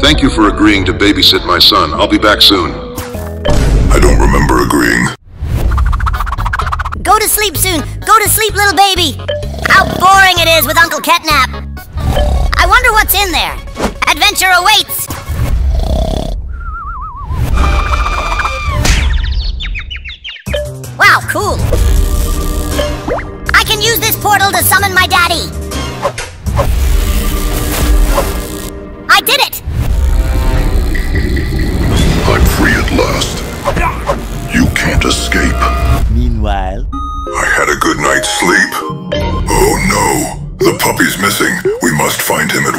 Thank you for agreeing to babysit my son. I'll be back soon. I don't remember agreeing. Go to sleep soon. Go to sleep, little baby. How boring it is with Uncle Catnap. I wonder what's in there. Adventure awaits. Wow, cool. I can use this portal to summon my daddy.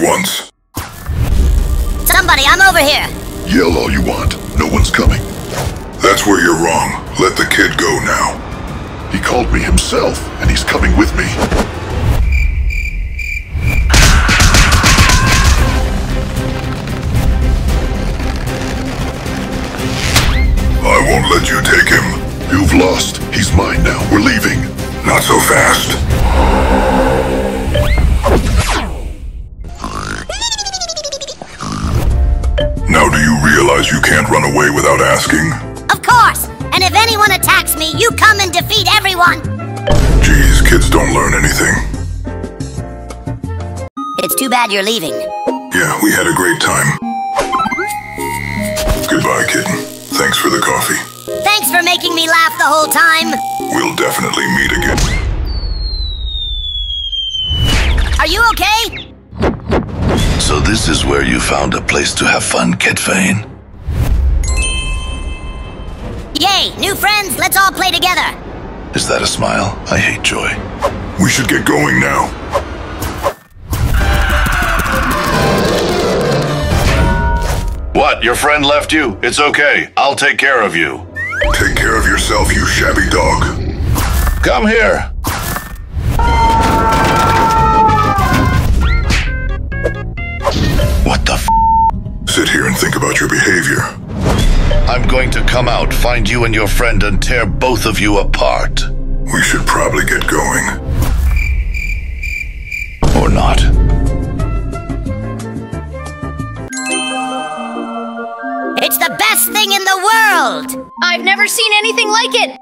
Once. Somebody, I'm over here. Yell all you want. No one's coming. That's where you're wrong. Let the kid go now. He called me himself, and he's coming with me. I won't let you take him. You've lost. He's mine now. We're leaving. Not so fast. Realize you can't run away without asking? Of course. And if anyone attacks me, you come and defeat everyone. Geez, kids don't learn anything. It's too bad you're leaving. Yeah, we had a great time. Goodbye, kitten. Thanks for the coffee. Thanks for making me laugh the whole time. We'll definitely meet again. Are you okay? So this is where you found a place to have fun, Kid Vane. Yay, new friends, let's all play together. Is that a smile? I hate joy. We should get going now. What? Your friend left you? It's okay. I'll take care of you. Take care of yourself, you shabby dog. Come here. What the? Sit here and think about your behavior. I'm going to come out, find you and your friend, and tear both of you apart. We should probably get going. Or not. It's the best thing in the world. I've never seen anything like it.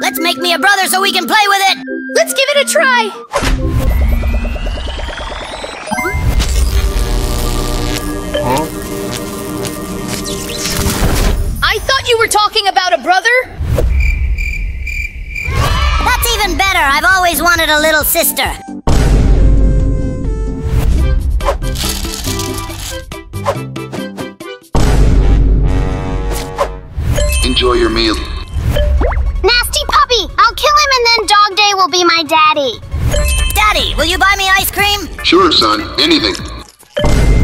Let's make me a brother so we can play with it. Let's give it a try. You were talking about a brother. That's even better. I've always wanted a little sister. Enjoy your meal. Nasty puppy! I'll kill him and then Dog Day will be my daddy. Daddy, will you buy me ice cream? Sure, son. Anything.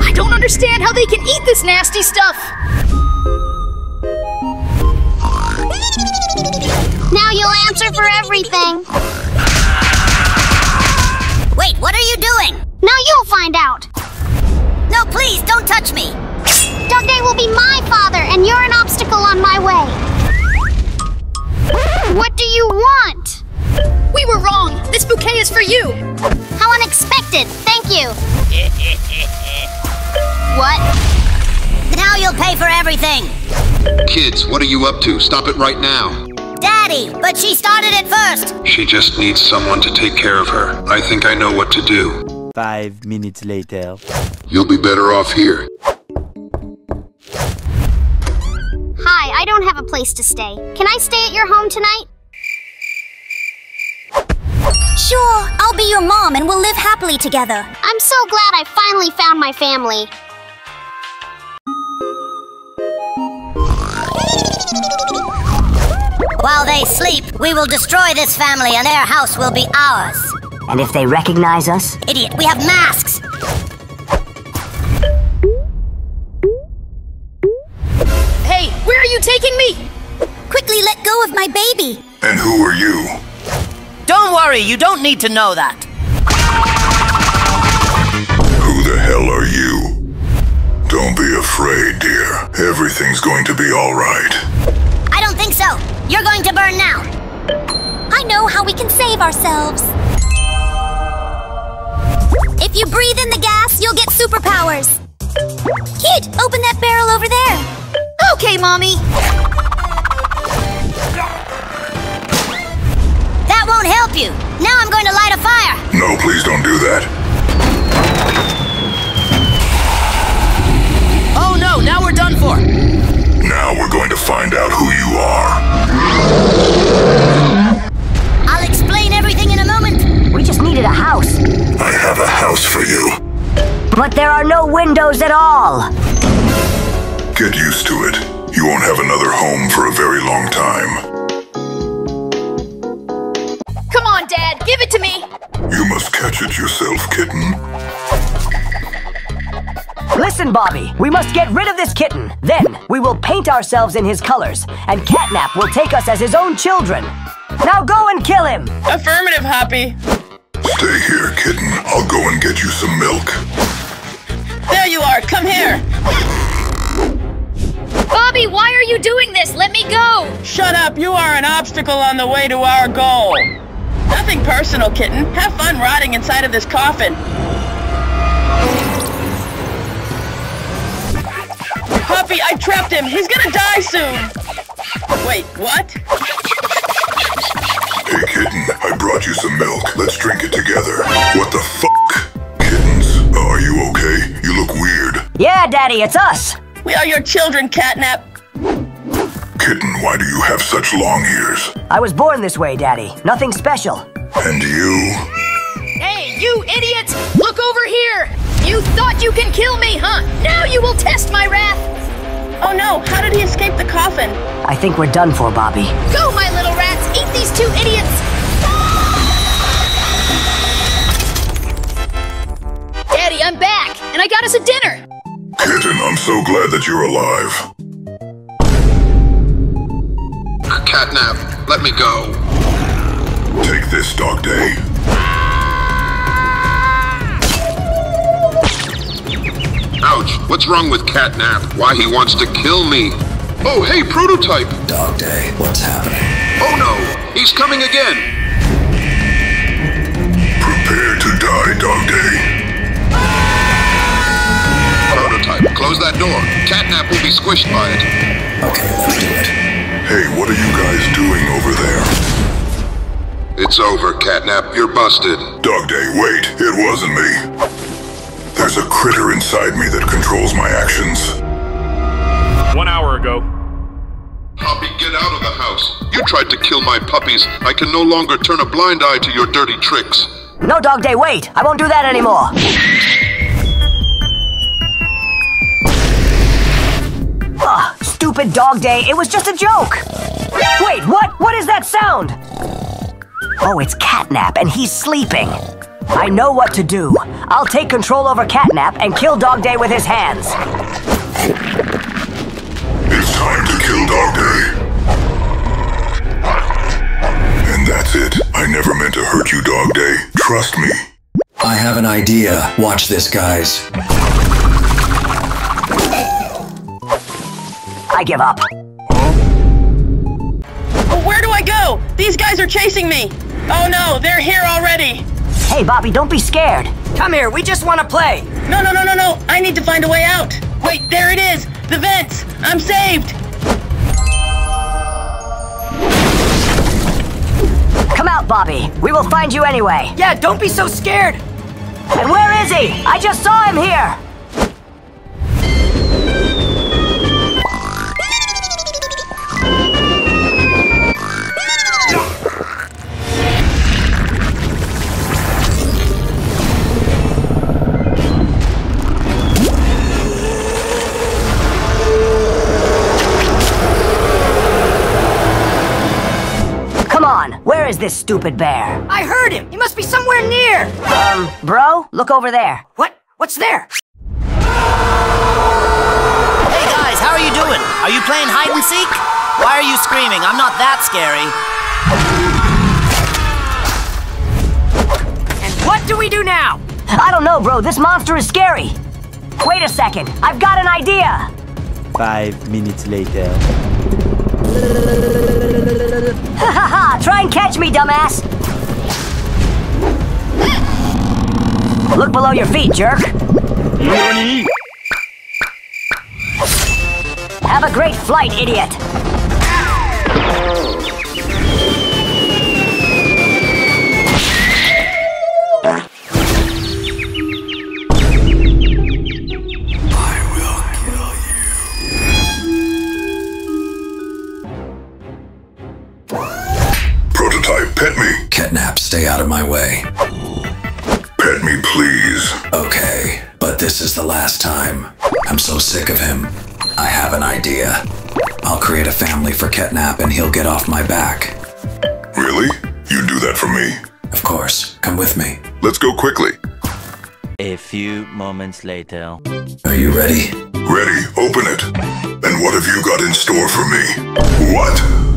I don't understand how they can eat this nasty stuff. Now you'll answer for everything. Wait, what are you doing? Now you'll find out. No, please, don't touch me. Dog Day will be my father, and you're an obstacle on my way. What do you want? We were wrong. This bouquet is for you. How unexpected. Thank you. what? Now you'll pay for everything. Kids, what are you up to? Stop it right now. Daddy, but she started it first. She just needs someone to take care of her. I think I know what to do. five minutes later. You'll be better off here. Hi, I don't have a place to stay. Can I stay at your home tonight? Sure, I'll be your mom and we'll live happily together. I'm so glad I finally found my family. While they sleep, we will destroy this family and their house will be ours. And if they recognize us? Idiot, we have masks. Hey, where are you taking me? Quickly let go of my baby. And who are you? Don't worry, you don't need to know that. Who the hell are you? Don't be afraid, dear. Everything's going to be alright. I don't think so. You're going to burn now. I know how we can save ourselves. If you breathe in the gas, you'll get superpowers. Here! Open that barrel over there. Okay, Mommy. That won't help you. Now I'm going to light a fire. No, please don't do that. Oh no, now we're done for. But there are no windows at all. Get used to it. You won't have another home for a very long time. Come on, Dad, give it to me. You must catch it yourself, kitten. Listen, Bobby, we must get rid of this kitten. Then we will paint ourselves in his colors, and Catnap will take us as his own children. Now go and kill him! Affirmative, Hoppy. Stay here, kitten. I'll go and get you some milk. There. Come here. Bobby, why are you doing this? Let me go. Shut up. You are an obstacle on the way to our goal. Nothing personal, kitten. Have fun rotting inside of this coffin. Puppy, I trapped him. He's gonna die soon. Wait, what? Hey, kitten, I brought you some milk. Let's drink it together. What the fuck? Daddy, it's us. We are your children, Catnap. Kitten, why do you have such long ears? I was born this way, Daddy. Nothing special. And you? Hey, you idiots! Look over here! You thought you can kill me, huh? Now you will test my wrath! Oh no, how did he escape the coffin? I think we're done for, Bobby. Go, my little rats! Eat these two idiots! Daddy, I'm back, and I got us a dinner! Kitten, I'm so glad that you're alive. Catnap, let me go. Take this, Dog Day. Ouch, what's wrong with Catnap? Why he wants to kill me? Oh, hey, Prototype! Dog Day, what's happening? Oh no, he's coming again! Prepare to die, Dog Day. Close that door. Catnap will be squished by it. Okay, let's do it. Hey, what are you guys doing over there? It's over, Catnap. You're busted. Dog Day, wait. It wasn't me. There's a critter inside me that controls my actions. One hour ago. Poppy, get out of the house. You tried to kill my puppies. I can no longer turn a blind eye to your dirty tricks. No, Dog Day, wait! I won't do that anymore! Stupid Dog Day, it was just a joke! Wait, what? What is that sound? Oh, it's Catnap, and he's sleeping. I know what to do. I'll take control over Catnap and kill Dog Day with his hands. It's time to kill Dog Day. And that's it. I never meant to hurt you, Dog Day. Trust me. I have an idea. Watch this, guys. I give up. Oh, where do I go? These guys are chasing me. Oh no, they're here already. Hey, Bobby, don't be scared. Come here, we just want to play. No, no, no, no, no. I need to find a way out. Wait, there it is. The vents. I'm saved. Come out, Bobby. We will find you anyway. Yeah, don't be so scared. And where is he? I just saw him here. This stupid bear? I heard him. He must be somewhere near. Um, bro, look over there. What? What's there? Hey guys, how are you doing? Are you playing hide and seek? Why are you screaming? I'm not that scary. And what do we do now? I don't know, bro. This monster is scary. Wait a second. I've got an idea. Five minutes later. Catch me, dumbass! Look below your feet, jerk! Have a great flight, idiot! Stay out of my way. Pet me, please. Okay, but this is the last time. I'm so sick of him. I have an idea. I'll create a family for Catnap and he'll get off my back. Really? You do that for me? Of course. Come with me. Let's go quickly. A few moments later. Are you ready? Ready, open it. And what have you got in store for me? What?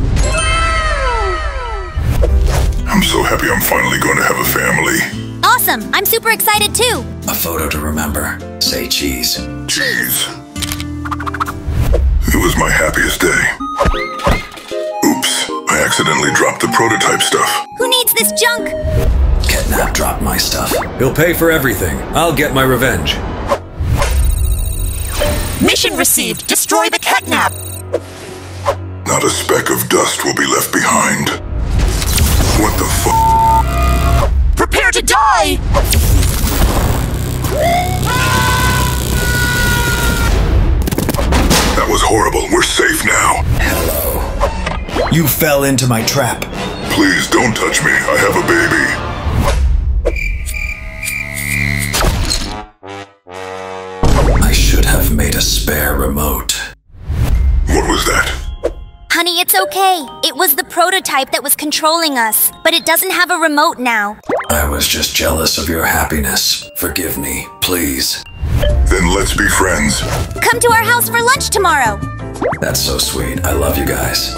I'm so happy I'm finally going to have a family. Awesome! I'm super excited too! A photo to remember. Say cheese. Cheese. It was my happiest day. Oops, I accidentally dropped the prototype stuff. Who needs this junk? Catnap dropped my stuff. He'll pay for everything. I'll get my revenge. Mission received. Destroy the catnap. Not a speck of dust will be left behind. Die! That was horrible. We're safe now. Hello. You fell into my trap. Please don't touch me. I have a baby. I should have made a spare remote. What was that? Honey, it's okay. It was the prototype that was controlling us, but it doesn't have a remote now. I was just jealous of your happiness. Forgive me, please. Then let's be friends. Come to our house for lunch tomorrow. That's so sweet. I love you guys.